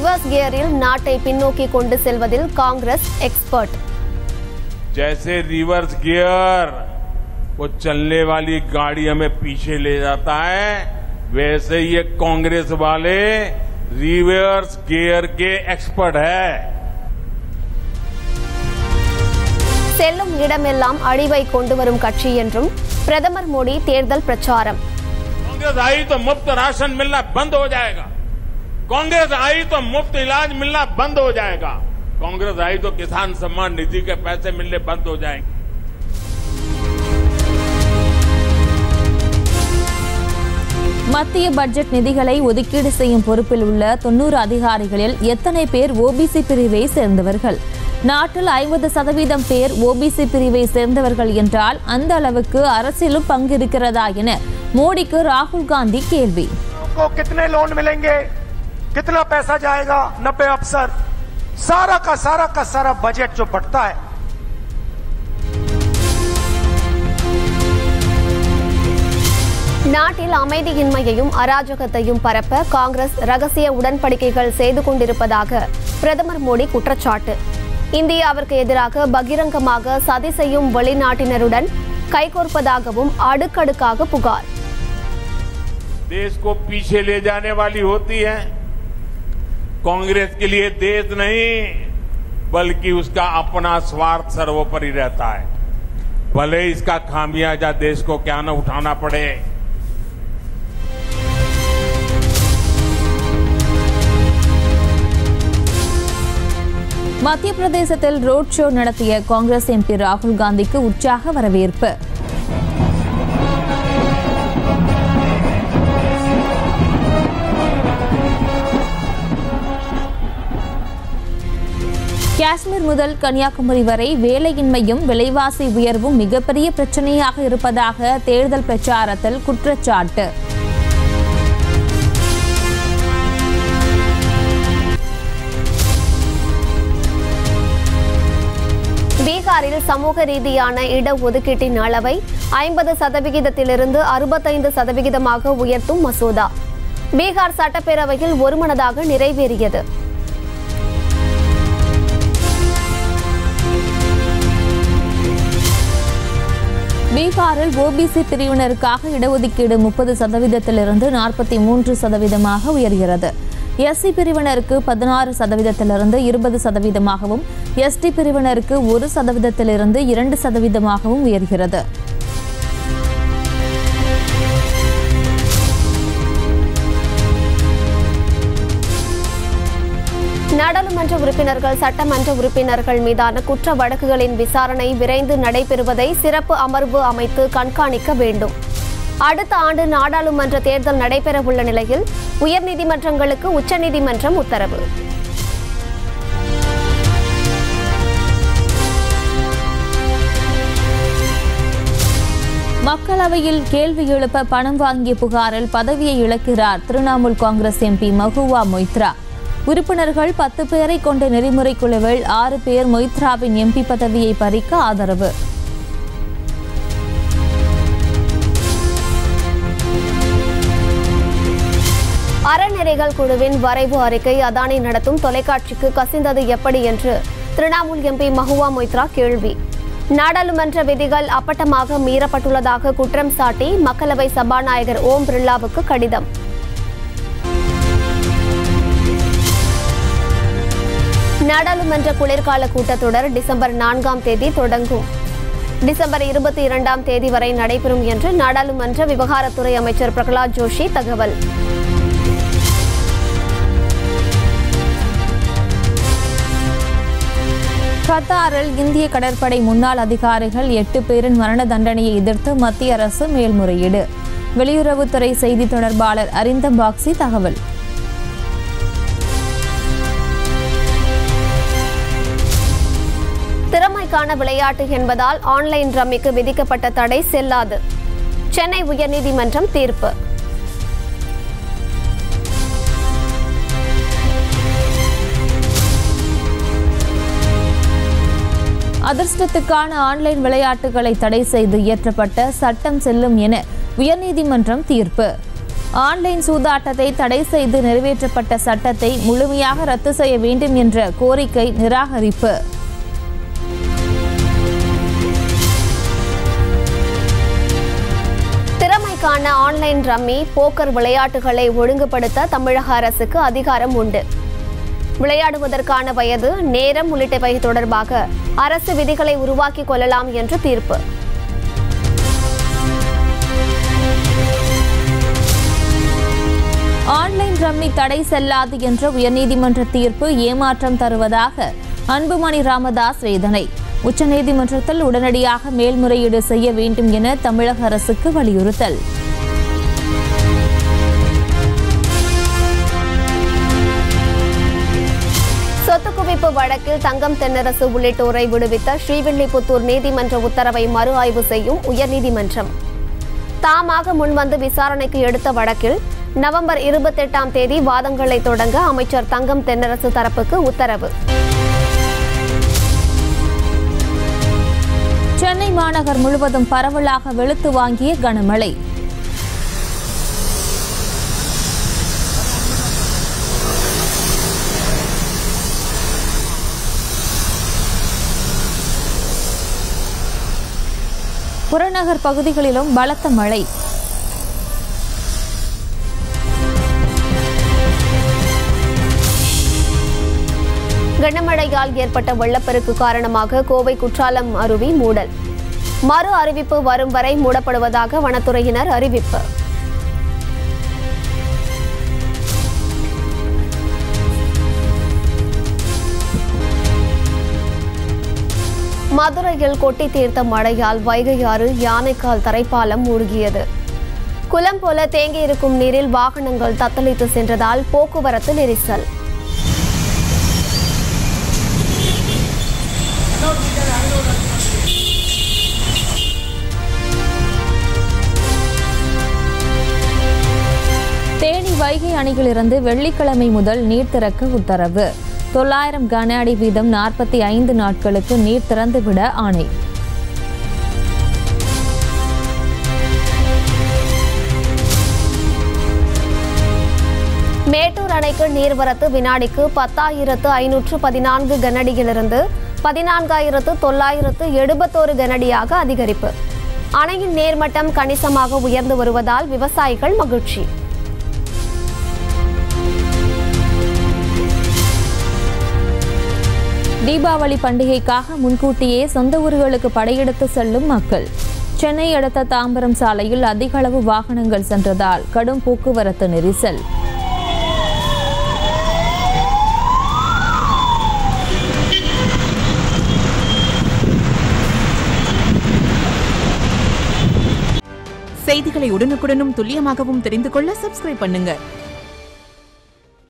Reverse கியரில் நாட்டை பின்னோக்கி கொண்டு செல்வதில் காங்கிரஸ் எக்ஸ்பர்ட் जैसे रिवर्स गियर वो चलने वाली गाड़ी हमें पीछे ले जाता है वैसे ये कांग्रेस वाले रिवर्स गियर के एक्सपर्ट है செல்லும் இடமெல்லாம் அழிவை கொண்டு வரும் கட்சி என்றும் பிரதமர் மோடி தேர்தல் பிரச்சாரம் कांग्रेस आई तो मुफ्त राशन मिलना बंद हो जाएगा कांग्रेस आई तो मुफ्त इलाज मिलना बंद हो जाएगा कांग्रेस आई तो किसान सम्मान निधि के पैसे मिलने बंद हो जाएंगे மத்திய பட்ஜெட் நிதிகளை ஒதுக்கீடு செய்யும் பொறுப்பில் உள்ள தொன்னூறு அதிகாரிகளில் எத்தனை பேர் ஓபிசி பிரிவை சேர்ந்தவர்கள் நாட்டில் ஐம்பது சதவீதம் பேர் ஓபிசி பிரிவை சேர்ந்தவர்கள் என்றால் அந்த அளவுக்கு அரசியலும் பங்கு இருக்கிறதா என மோடிக்கு ராகுல் காந்தி கேள்வி को कितने लोन मिलेंगे कितना पैसा जाएगा नब्बे अफसर सारा का सारा का सारा बजट जो बढ़ता है நாட்டில் அமைதியின்மையையும் அராஜகத்தையும் பரப்ப காங்கிரஸ் ரகசிய உடன்படிக்கைகள் செய்து கொண்டிருப்பதாக பிரதமர் மோடி குற்றச்சாட்டு இந்தியாவிற்கு எதிராக பகிரங்கமாக சதி செய்யும் வெளிநாட்டினருடன் கைகோர்ப்பதாகவும் அடுக்கடுக்காக புகார் देश को पीछे ले जाने वाली होती है कांग्रेस के लिए देश नहीं बल्कि उसका अपना स्वार्थ सर्वोपरि रहता है भले इसका खामियाजा देश को क्या न उठाना पड़े மத்திய பிரதேசத்தில் ரோட் ஷோ நடத்திய காங்கிரஸ் எம்பி ராகுல் காந்திக்கு உற்சாக வரவேற்பு காஷ்மீர் முதல் கன்னியாகுமரி வரை வேலையின்மையும் விலைவாசி உயர்வும் மிகப்பெரிய பிரச்சனையாக இருப்பதாக தேர்தல் பிரச்சாரத்தில் குற்றச்சாட்டு. பீகாரில் சமூக ரீதியான இடஒதுக்கீட்டின் அளவை ஐம்பது சதவிகிதத்திலிருந்து அறுபத்தைந்து சதவிகிதமாக உயர்த்தும் மசோதா. பீகார் சட்டப்பேரவையில் ஒருமனதாக நிறைவேறியது. பீகாரில் ஓபிசி பிரிவினருக்காக இடஒதுக்கீடு முப்பது சதவீதத்திலிருந்து நாற்பத்தி மூன்று சதவீதமாக உயர்கிறது. எஸ்சி பிரிவினருக்கு பதினாறு சதவீதத்திலிருந்து இருபது சதவீதமாகவும் எஸ்டி பிரிவினருக்கு ஒரு சதவீதத்திலிருந்து இரண்டு சதவீதமாகவும் உயர்கிறது. சட்டமன்ற உறுப்பினர்கள் சட்டமன்ற உறுப்பினர்கள் மீதான குற்ற வழக்குகளின் விசாரணை விரைந்து நடைபெறுவதை சிறப்பு அமர்வு அமைத்து கண்காணிக்க வேண்டும். அடுத்த ஆண்டு நாடாளுமன்ற தேர்தல் நடைபெறவுள்ள நிலையில் உயர்நீதிமன்றங்களுக்கு உச்சநீதிமன்றம் உத்தரவு. மக்களவையில் கேள்வி எழுப்ப பணம் வாங்கிய புகாரில் பதவியை இழக்கிறார் திரிணாமுல் காங்கிரஸ் எம்பி மகுவா மொய்த்ரா. உறுப்பினர்கள் பத்து பேரை கொண்ட நெறிமுறை குழுவில் ஆறு பேர் மொய்த்ராவின் எம்பி பதவியை பறிக்க ஆதரவு. அறநெறிகள் குழுவின் வரைவு அறிக்கை அதானி நடத்தும் தொலைக்காட்சிக்கு கசிந்தது எப்படி என்று திரிணாமுல் எம்பி மஹுவா மொய்த்ரா கேள்வி. நாடாளுமன்ற விதிகள் அப்பட்டமாக மீறப்பட்டுள்ளதாக குற்றம் சாட்டி மக்களவை சபாநாயகர் ஓம் பிர்லாவுக்கு கடிதம். நாடாளுமன்ற குளிர்கால கூட்டத்தொடர் டிசம்பர் நான்காம் தேதி தொடங்கும். டிசம்பர் இருபத்தி இரண்டாம் தேதி வரை நடைபெறும் என்று நாடாளுமன்ற விவகாரத்துறை அமைச்சர் பிரகலாத் ஜோஷி தகவல். கத்தாரில் இந்திய கடற்படை முன்னாள் அதிகாரிகள் எட்டு பேரின் மரண தண்டனையை எதிர்த்து மத்திய அரசு மேல்முறையீடு. வெளியுறவுத்துறை செய்தி தொடர்பாளர் அரிந்தம் பாக்சி தகவல். திறமைக்கான விளையாட்டு என்பதால் ஆன்லைன் ரம்மிக்கு விதிக்கப்பட்ட தடை செல்லாது. சென்னை உயர்நீதிமன்றம் தீர்ப்பு. அதிர்ஷ்டத்துக்கான ஆன்லைன் விளையாட்டுகளை தடை செய்து இயற்றப்பட்ட சட்டம் செல்லும் என உயர்நீதிமன்றம் தீர்ப்பு. ஆன்லைன் சூதாட்டத்தை தடை செய்து நிறைவேற்றப்பட்ட சட்டத்தை முழுமையாக ரத்து செய்ய வேண்டும் என்ற கோரிக்கை நிராகரிப்பு. திறமைக்கான ஆன்லைன் ரம்மி போக்கர் விளையாட்டுகளை ஒழுங்குபடுத்த தமிழக அரசுக்கு அதிகாரம் உண்டு. விளையாடுவதற்கான வயது நேரம் உள்ளிட்டவை தொடர்பாக அரசு விதிகளை உருவாக்கிக் கொள்ளலாம் என்று தீர்ப்பு. ஆன்லைன் ரம்மி தடை செல்லாது என்ற உயர்நீதிமன்ற தீர்ப்பு ஏமாற்றம் தருவதாக அன்புமணி ராமதாஸ் வேதனை. உச்சநீதிமன்றத்தில் உடனடியாக மேல்முறையீடு செய்ய வேண்டும் என தமிழக அரசுக்கு வலியுறுத்தல். சொத்து குவிப்பு வழக்கில் தங்கம் தென்னரசு உள்ளிட்டோரை விடுவித்த ஸ்ரீவில்லிபுத்தூர் நீதிமன்ற உத்தரவை மறு ஆய்வு செய்யும் உயர்நீதிமன்றம். தாமாக முன்வந்து விசாரணைக்கு எடுத்த வழக்கில் நவம்பர் இருபத்தெட்டாம் தேதி வாதங்களை தொடங்க அமைச்சர் தங்கம் தென்னரசு தரப்புக்கு உத்தரவு. சென்னை மாநகர் முழுவதும் பரவலாக வெளுத்து வாங்கிய கனமழை. புறநகர் பகுதிகளிலும் பலத்த மழை. கனமழையால் ஏற்பட்ட வெள்ளப்பெருக்கு காரணமாக கோவை குற்றாலம் அருவி மூடல். மறு அறிவிப்பு வரும் வரை மூடப்படுவதாக வனத்துறையினர் அறிவிப்பு. மதுரையில் கொட்டி தீர்த்த மழையால் வைகை ஆறு யானைக்கால் தரைப்பாலம் மூழ்கியது. குளம் போல தேங்கியிருக்கும் நீரில் வாகனங்கள் தத்தளித்து சென்றதால் போக்குவரத்து நெரிசல். தேனி வைகை அணையிலிருந்து வெள்ளிக்கிழமை முதல் நீர் திறக்க உத்தரவு. தொள்ளாயிரம் கன அடி வீதம் நாற்பத்தி ஐந்து நாட்களுக்கு நீர் திறந்துவிட ஆணை. மேட்டூர் அணைக்கு நீர்வரத்து வினாடிக்கு பத்தாயிரத்து ஐநூற்று பதினான்கு கனடியிலிருந்து பதினான்காயிரத்து தொள்ளாயிரத்து எழுபத்தோரு கனடியாக அதிகரிப்பு. அணையின் நீர்மட்டம் கணிசமாக உயர்ந்து வருவதால் விவசாயிகள் மகிழ்ச்சி. தீபாவளி பண்டிகைக்காக முன்கூட்டியே சொந்த ஊர்களுக்கு படையெடுத்து செல்லும் மக்கள். சென்னை அடுத்த தாம்பரம் சாலையில் அதிக அளவு வாகனங்கள் சென்றதால் கடும் போக்குவரத்து நெரிசல். செய்திகளை உடனுக்குடனும் துல்லியமாகவும் தெரிந்து கொள்ள சப்ஸ்கிரைப் பண்ணுங்க.